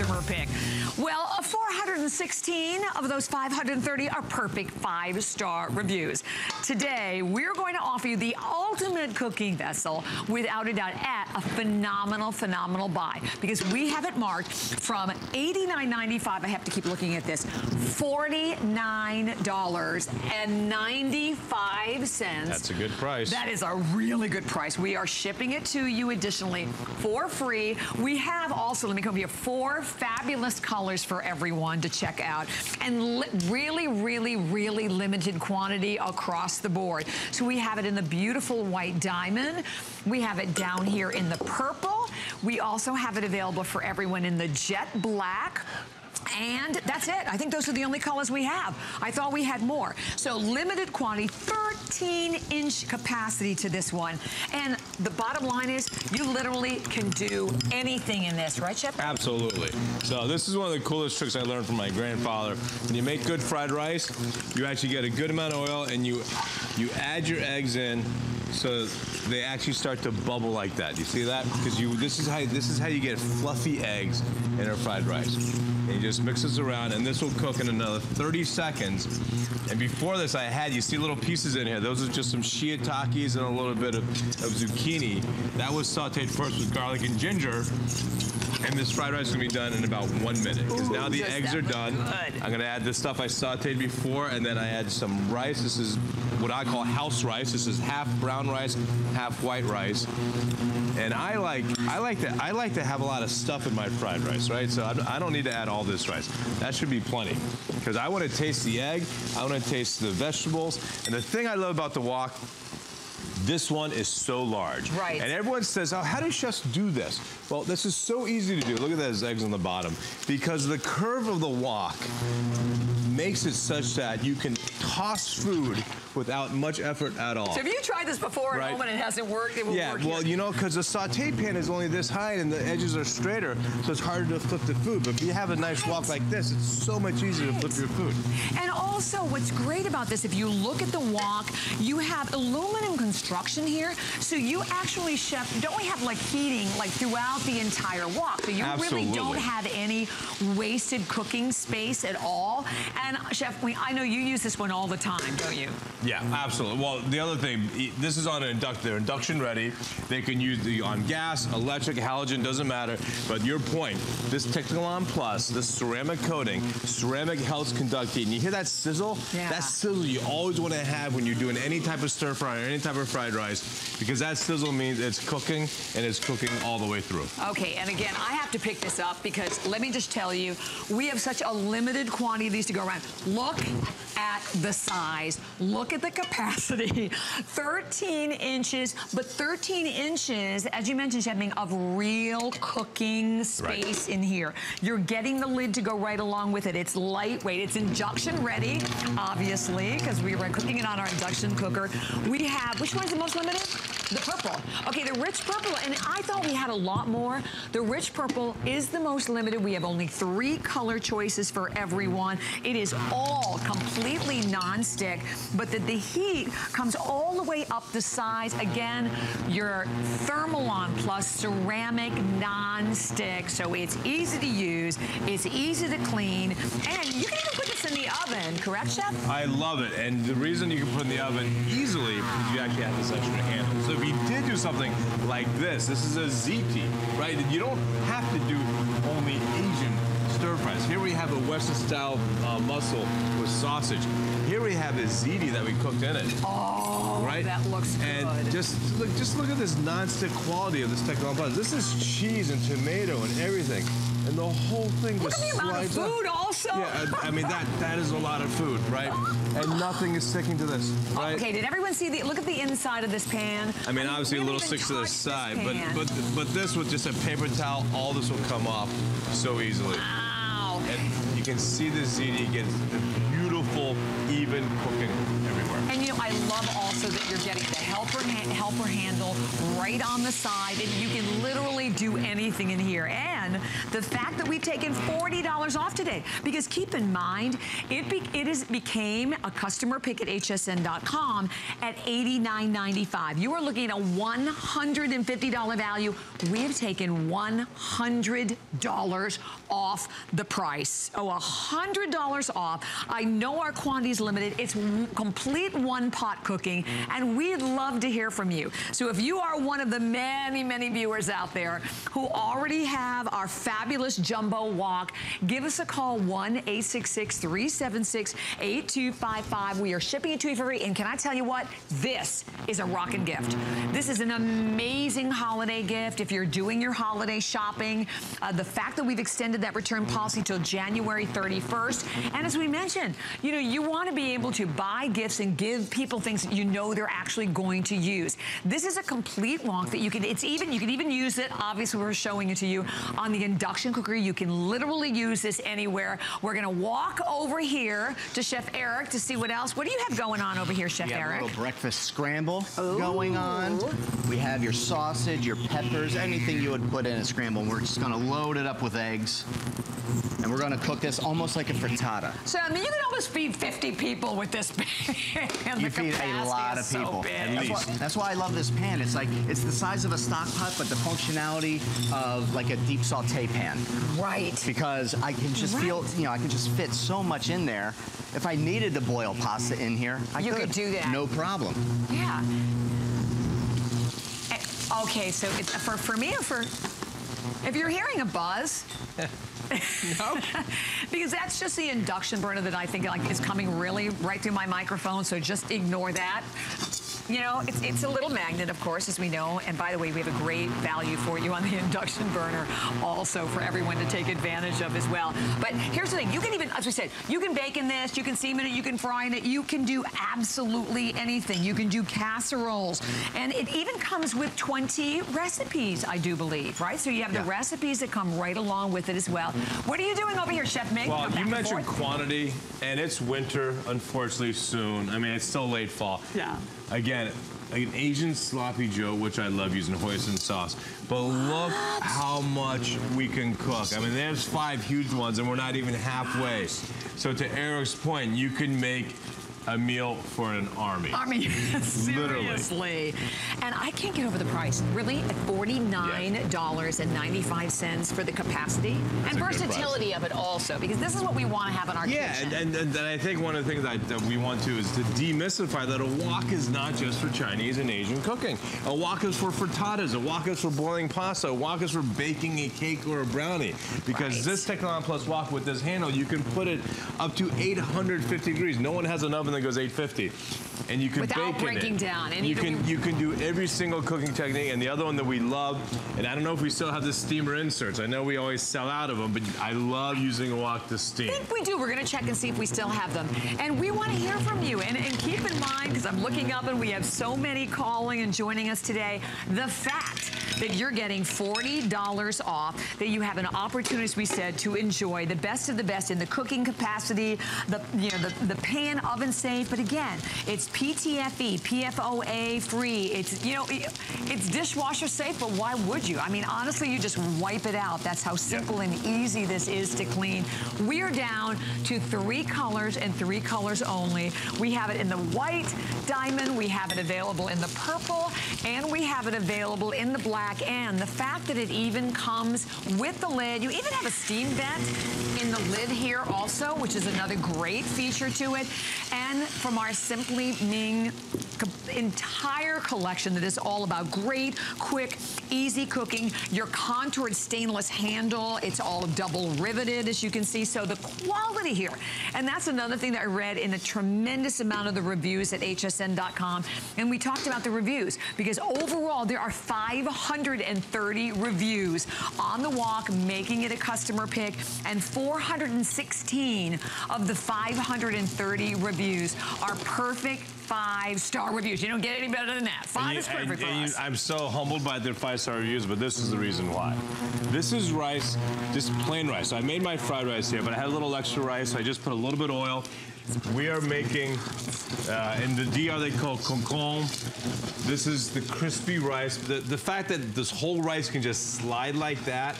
customer pick. Well, 416 of those 530 are perfect five-star reviews. Today, we're going to offer you the ultimate cooking vessel, without a doubt, at a phenomenal, phenomenal buy. Because we have it marked from $89.95, I have to keep looking at this, $49.95. That's a good price. That is a really good price. We are shipping it to you additionally for free. We have also, let me come here, four fabulous colors for everyone to check out. And really, really, really limited quantity across the board. So we have it in the beautiful white diamond. We have it down here in the purple. We also have it available for everyone in the jet black. And that's it. I think those are the only colors we have. I thought we had more. So limited quantity, 13 inch capacity to this one. And the bottom line is you literally can do anything in this, right, Chef? Absolutely. So this is one of the coolest tricks I learned from my grandfather. When you make good fried rice, you actually get a good amount of oil and you, you add your eggs in so they actually start to bubble like that. You see that? Because you this is how this is how you get fluffy eggs in our fried rice. And you just mix this around and this will cook in another 30 seconds. And before this I had, you see little pieces in here. Those are just some shiitakes and a little bit of, of zucchini. That was sauteed first with garlic and ginger. And this fried rice is gonna be done in about one minute. Because now the eggs are done. Good. I'm gonna add the stuff I sauteed before and then I add some rice. This is what I call house rice. This is half brown rice, half white rice. And I like I like to I like to have a lot of stuff in my fried rice, right? So I, don't need to add all this rice. That should be plenty. Because I want to taste the egg, I want to taste the vegetables. And the thing I love about the wok this one is so large. Right. And everyone says, oh, how do chefs do this? Well, this is so easy to do. Look at those eggs on the bottom. Because the curve of the wok makes it such that you can toss food without much effort at all. So if you tried this before Right. at home and it hasn't worked, it will Yeah, work Yeah, well, here. you know, because the saute pan is only this high and the edges are straighter, so it's harder to flip the food. But if you have a nice wok like this, it's so much easier to flip your food. And also, what's great about this, if you look at the wok, you have aluminum construction here. So you actually, chef, don't we have like heating like throughout the entire wok? So you really don't have any wasted cooking space at all. And chef, we, I know you use this one all the time, don't you? Yeah, absolutely. Well, the other thing, this is on an induct, they're induction ready. They can use the on gas, electric, halogen, doesn't matter. But your point, this Technolon Plus, this ceramic coating, ceramic helps conduct heat. And you hear that sizzle? Yeah. That sizzle you always want to have when you're doing any type of stir fry or any type of fried rice, because that sizzle means it's cooking and it's cooking all the way through. Okay, and again, I have to pick this up because let me just tell you, we have such a limited quantity of these to go around. Look at the size. Look at the capacity. 13 inches, but 13 inches, as you mentioned, Chef Ming, of real cooking space in here. You're getting the lid to go right along with it. It's lightweight. It's induction ready, obviously, because we were cooking it on our induction cooker. We have, which one's the most limited? The purple. Okay, the rich purple, and I thought we had a lot more. The rich purple is the most limited. We have only three color choices for everyone. It is all completely non-stick, but the, the heat comes all the way up the sides. Again, your Thermalon Plus ceramic non-stick, so it's easy to use, it's easy to clean, and you can even put this in the oven, correct, Chef? I love it, and the reason you can put in the oven easily is you actually have this extra handle. So if did do something like this, this is a ziti, right? You don't have to do only Asian stir fries. Here we have a Western style uh, mussel with sausage. Here we have a ziti that we cooked in it. Oh, right? that looks And good. just look, just look at this non-stick quality of this Technolon Plus. This is cheese and tomato and everything, and the whole thing Look just at the amount of slides up. food also. Yeah, I, I mean that that is a lot of food, right? And nothing is sticking to this, right? Okay, did everyone see the, look at the inside of this pan. I mean, obviously a little sticks to the side, but but but this with just a paper towel, all this will come off so easily. Wow. And you can see the ziti gets the beautiful, even cooking also that you're getting the helper helper handle right on the side, and you can literally do anything in here. And the fact that we've taken $40 off today. Because keep in mind, it, be, it is, became a customer pick at hsn.com at $89.95. You are looking at a $150 value. We have taken $100 off the price. Oh, $100 off. I know our quantity is limited. It's complete one pot cooking, and we'd love to hear from you. So if you are one of the many, many viewers out there who already have our fabulous jumbo wok, give us a call 1-866-376-8255. We are shipping it to you for free. And can I tell you what? This is a rockin' gift. This is an amazing holiday gift. If you're doing your holiday shopping, uh, the fact that we've extended that return policy till January 31st. And as we mentioned, you know, you want to be able to buy gifts and give people things you know they're actually going to use. This is a complete wok that you can, it's even, you can even use it, obviously we're showing it to you, on the induction cooker. You can literally use this anywhere. We're gonna walk over here to Chef Eric to see what else. What do you have going on over here, Chef We have Eric? a little breakfast scramble going on. We have your sausage, your peppers, anything you would put in a scramble. We're just gonna load it up with eggs. And we're gonna cook this almost like a frittata. So, I mean, you can almost feed 50 people with this pan. You feed a lot of so people. big. that's, why, that's why I love this pan. It's like, it's the size of a stock pot, but the functionality of like a deep saute pan. Right. Because I can just feel, you know, I can just fit so much in there. If I needed to boil pasta in here, I You could. could do that. No problem. Yeah. Eh, Okay, so it's for, for me or for, if you're hearing a buzz, No. because that's just the induction burner that I think like is coming really right through my microphone, so just ignore that. You know, it's, it's a little magnet, of course, as we know. And by the way, we have a great value for you on the induction burner also for everyone to take advantage of as well. But here's the thing. You can even, as we said, you can bake in this, you can steam in it, you can fry in it, you can do absolutely anything. You can do casseroles. And it even comes with 20 recipes, I do believe, right? So you have Yeah. the recipes that come right along with it as well. What are you doing over here, Chef Ming? Well, you mentioned quantity, and it's winter, unfortunately, soon. I mean, it's still late fall. Yeah. Again, like an Asian sloppy Joe, which I love using hoisin sauce. But look how much we can cook. I mean, there's five huge ones, and we're not even halfway. So to Eric's point, you can make a meal for an army. I mean, seriously. And I can't get over the price. Really? At $49.95 for the capacity and a good price. versatility of it also, because this is what we want to have in our Yeah, kitchen. and, and, and I think one of the things that, that we want to is to demystify that a wok is not just for Chinese and Asian cooking. A wok is for frittatas. A wok is for boiling pasta. A wok is for baking a cake or a brownie. Because Right. this Technolon Plus wok with this handle, you can put it up to 850 degrees. No one has an oven that goes 850. And you can Without bake in breaking it. down. And you can you can do every single cooking technique. And the other one that we love, and I don't know if we still have the steamer inserts. I know we always sell out of them, but I love using a wok to steam. I think we do. We're going to check and see if we still have them. And we want to hear from you. And, and keep in mind, because I'm looking up and we have so many calling and joining us today, the fact that you're getting $40 off, that you have an opportunity, as we said, to enjoy the best of the best in the cooking capacity, the you know the, the pan oven safe. But again, it's PTFE, PFOA free. It's you know it's dishwasher safe. But why would you? I mean, honestly, you just wipe it out. That's how simple and easy this is to clean. We're down to three colors and three colors only. We have it in the white diamond. We have it available in the purple, and we have it available in the black. And the fact that it even comes with the lid, you even have a steam vent in the lid here also, which is another great feature to it. And from our Simply Ming entire collection that is all about great, quick, easy cooking. Your contoured stainless handle, it's all double riveted, as you can see. So the quality here, and that's another thing that I read in a tremendous amount of the reviews at hsn.com. And we talked about the reviews because overall there are 530 reviews on the wok, making it a customer pick, and 416 of the 530 reviews are perfect five-star reviews. You don't get any better than that. Five you- is perfect and- for and you- I'm so humbled by their five-star reviews, but this is the reason why. This is rice, just plain rice. So I made my fried rice here, but I had a little extra rice. So I just put a little bit of oil. We are making, uh, in the DR they call concombre. This is the crispy rice. The, the fact that this whole rice can just slide like that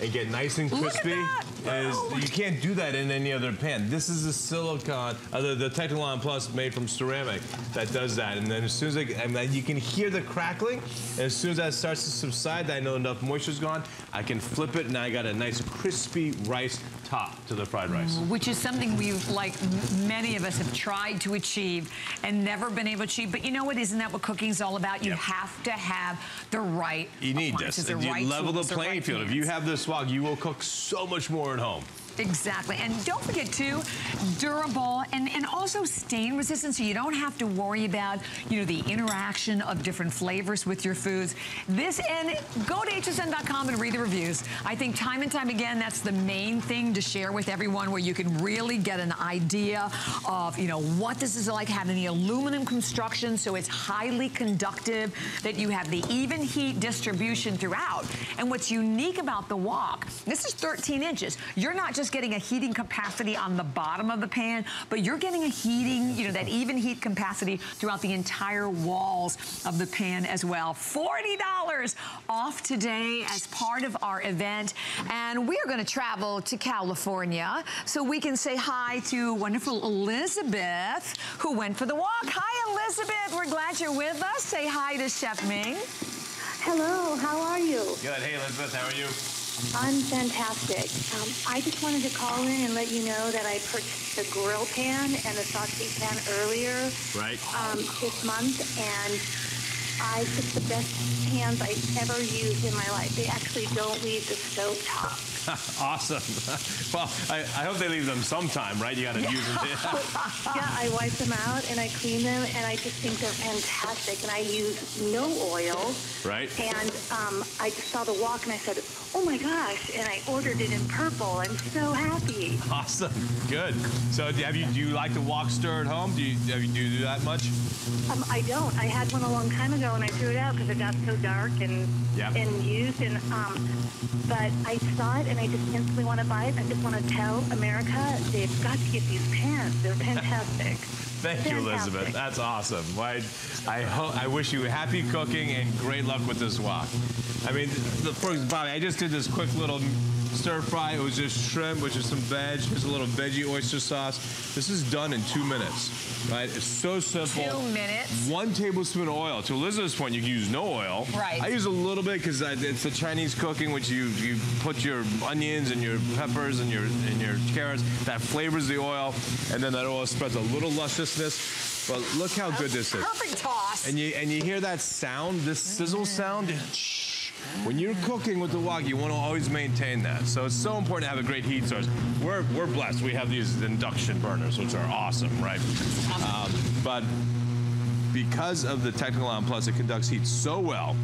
and get nice and crispy is Wow. you can't do that in any other pan. This is a silicone, uh, the, the Technolon Plus made from ceramic that does that. And then as soon as I, and then you can hear the crackling, and as soon as that starts to subside, I know enough moisture's gone, I can flip it and I got a nice crispy rice top to the fried rice. which is something we've, like many of us, have tried to achieve and never been able to achieve. But you know what? Isn't that what cooking's all about? You Yep. have to have the right You need this. the You right level tools, the playing right field. If you have this wok, you will cook so much more at home. Exactly. And don't forget too, durable and, and also stain resistant so you don't have to worry about, you know, the interaction of different flavors with your foods. This and go to hsn.com and read the reviews. I think time and time again, that's the main thing to share with everyone where you can really get an idea of, you know, what this is like having the aluminum construction so it's highly conductive, that you have the even heat distribution throughout. And what's unique about the wok, this is 13 inches. You're not just getting a heating capacity on the bottom of the pan, but you're getting a heating, you know, that even heat capacity throughout the entire walls of the pan as well. $40 off today as part of our event. And we are going to travel to California so we can say hi to wonderful Elizabeth who went for the wok. Hi, Elizabeth. We're glad you're with us. Say hi to Chef Ming. Hello, how are you? Good. Hey, Elizabeth, how are you? I'm fantastic. Um, I just wanted to call in and let you know that I purchased the grill pan and the saute pan earlier Right. um, this month, and I it's the best pans I've ever used in my life. They actually don't leave the stove top. awesome. well, I, I hope they leave them sometime, right? You got to use them. yeah, I wipe them out and I clean them, and I just think they're fantastic. And I use no oil. Right. And um, I just saw the wok and I said, oh my gosh, and I ordered it in purple. I'm so happy. Awesome. Good. So, do- have you do you like the wok stir at home? Do you have you do you do that much? Um, I don't. I had one a long time ago and I threw it out because it got so dark and Yep. and used. And um, but I saw it and I just instantly want to buy it. I just want to tell America they've got to get these pants. They're fantastic. Thank you, Elizabeth. That's awesome. I, I hope I wish you happy cooking and great luck with this wok. I mean, the first Bobby, I just did this quick little stir fry. It was just shrimp, which is some veg. Here's a little veggie oyster sauce. This is done in two minutes, right? It's so simple. Two minutes. One tablespoon of oil. To Elizabeth's point, you can use no oil. Right. I use a little bit because it's the Chinese cooking, which you you put your onions and your peppers and your and your carrots. That flavors the oil, and then that oil spreads a little lusciousness. But look how good this is. Perfect toss. And you and you hear that sound, this sizzle sound. Mm. When you're cooking with the wok, you want to always maintain that. So it's so important to have a great heat source. We're, we're blessed. We have these induction burners, which are awesome, right? Um, but because of the Technolon Plus, it conducts heat so well,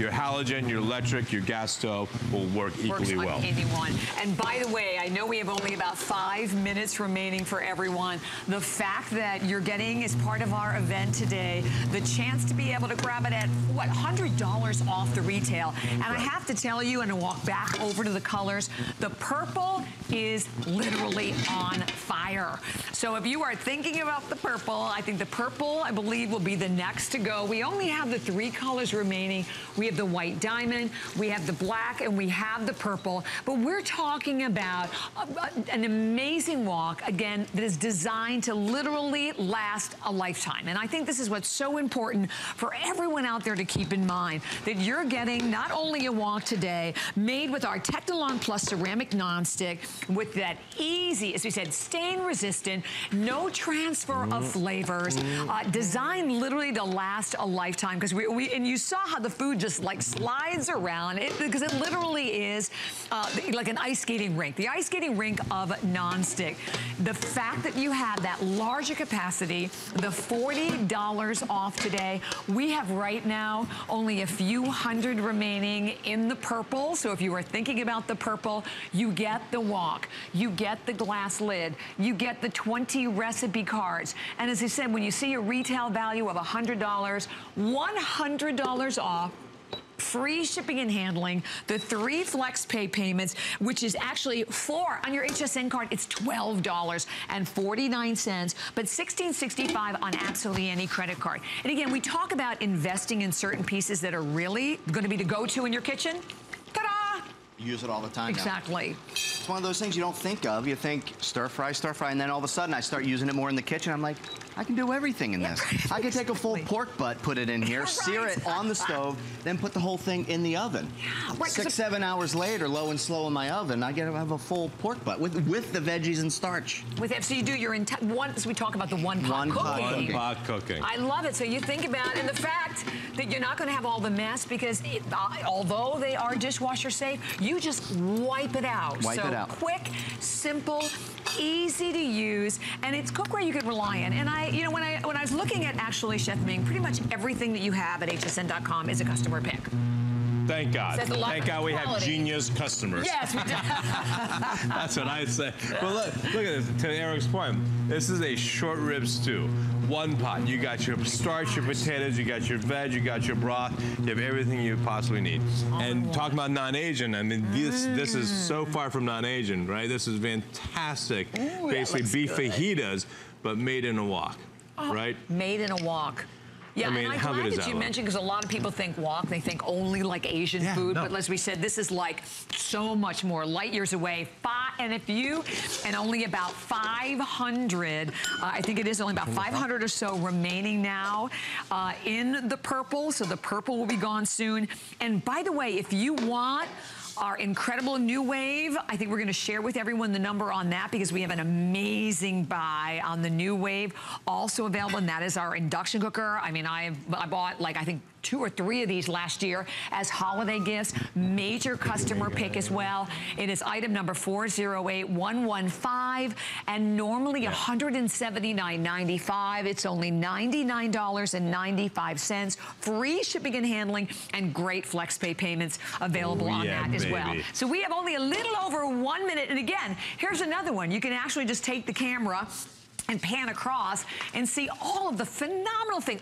your halogen, your electric, your gas stove will work equally Works equally on well. anyone. And by the way, I know we have only about five minutes remaining for everyone. The fact that you're getting as part of our event today, the chance to be able to grab it at what $100 off the retail. And I have to tell you, and to walk back over to the colors, the purple is literally on fire. So if you are thinking about the purple, I think the purple, I believe, will be the next to go. We only have the three colors remaining. We have the white diamond, we have the black, and we have the purple. But we're talking about a- a- an amazing wok, again, that is designed to literally last a lifetime. And I think this is what's so important for everyone out there to keep in mind, that you're getting not only a wok today, made with our Technolon Plus ceramic nonstick, with that easy, as we said, stain resistant, no transfer of mm-hmm. flavors, mm-hmm. uh, designed literally to last a lifetime. Because we, we, and you saw how the food just like slides around, it, because it literally is uh, like an ice skating rink, the ice skating rink of nonstick. The fact that you have that larger capacity, the $40 off today, we have right now only a few hundred remaining in the purple. So if you are thinking about the purple, you get the wok, you get the glass lid, you get the 20 recipe cards. And as I said, when you see a retail value of $100, $100 off, free shipping and handling, the three flex pay payments, which is actually four on your HSN card. It's $12.49, but $16.65 on absolutely any credit card. And again, we talk about investing in certain pieces that are really going to be the go-to in your kitchen. Ta-da! Use it all the time now. Exactly. It's one of those things you don't think of. You think stir fry, stir fry, and then all of a sudden I start using it more in the kitchen. I'm like, I can do everything in Yeah, this. right, I can take a full pork butt, put it in here, sear Right. it on the stove, then put the whole thing in the oven. right, 'cause Six, seven hours later, low and slow in my oven, I get to have a full pork butt with with the veggies and starch. With it, so you do your entire one. So we talk about the one pot One pot cooking. One pot cooking. I love it. So you think about and the fact that you're not going to have all the mess because it, uh, although they are dishwasher safe, you just wipe it out. Wipe so it out. quick, simple, easy to use, and it's cookware you can rely on. And I, you know, when I when I was looking at actually Chef Ming, pretty much everything that you have at hsn.com is a customer pick. Thank God. Says a lot Thank God we have genius customers. Yes, we do. That's what I say. But look, look at this. To Eric's point, this is a short rib stew. One pot. You got your starch, your potatoes, you got your veg, you got your broth. You have everything you possibly need. And talking about non-Asian, I mean, this this is so mm. far from non-Asian, right? This is fantastic. Ooh, Basically, beef good. fajitas, but made in a wok, oh, right? Made in a wok. Yeah, I mean, and I'm how glad good that that you one? mentioned because a lot of people think wok, they think only like Asian Yeah, food, no. but as we said, this is like so much more, light years away. Five, and if you, and only about 500, uh, I think it is only about 500 or so remaining now uh, in the purple, so the purple will be gone soon. And by the way, if you want our incredible NuWave. I think we're going to share with everyone the number on that because we have an amazing buy on the NuWave also available, and that is our induction cooker. I mean, I I bought like I think two or three of these last year as holiday gifts. Major customer pick as well. It is item number 408115 and normally $179.95. It's only $99.95. Free shipping and handling and great flex pay payments available Oh, on yeah, that as well. So we have only a little over one minute. And again, here's another one. You can actually just take the camera and pan across and see all of the phenomenal things.